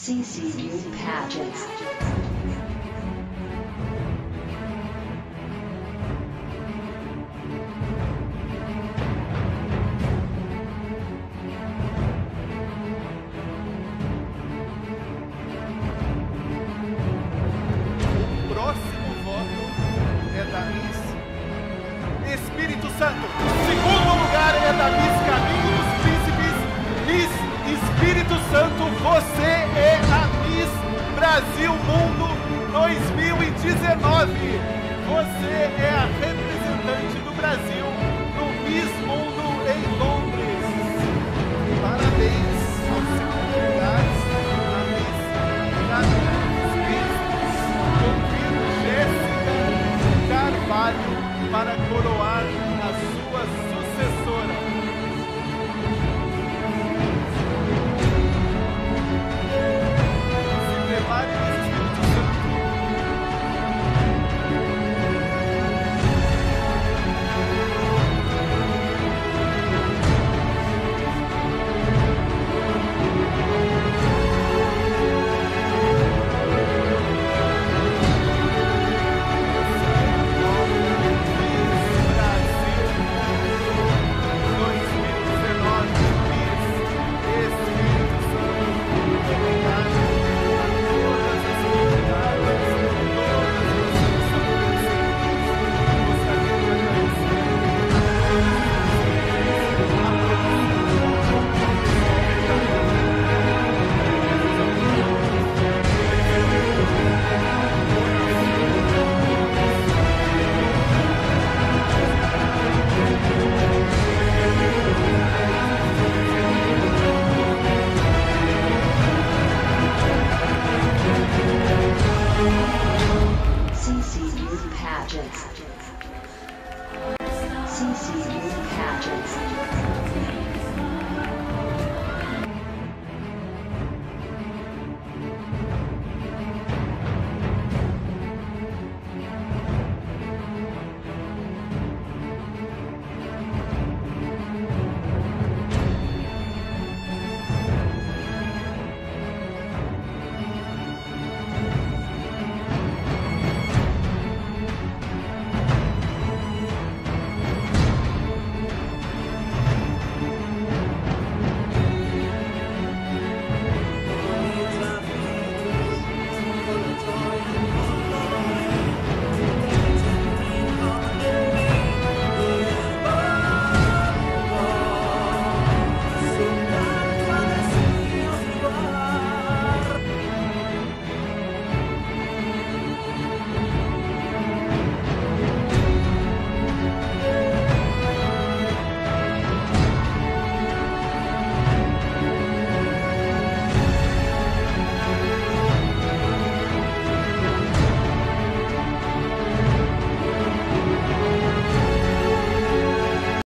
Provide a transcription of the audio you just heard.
CCU Pageants. O próximo voto é da Miss Espírito Santo. Brasil Mundo 2019. Você é a representante do Brasil no Miss Mundo em Londres. Parabéns aos cinco lugares Miss Brasil. Convido Jéssica Carvalho para coroar CCU pageants.